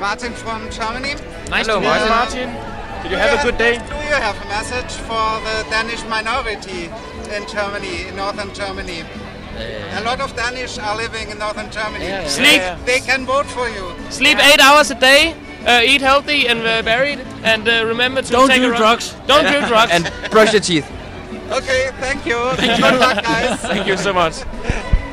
Martin from Germany. Nice Hello, to meet you, Martin. Did you have a good day? Do you have a message for the Danish minority in Germany, in northern Germany? Uh, a lot of Danish are living in northern Germany. Sleep, They can vote for you. sleep eight hours a day. Uh, eat healthy and uh, buried, and uh, remember to Don't take do drugs. Don't do drugs. And brush your teeth. Okay, thank you. Good luck, guys. Thank you so much.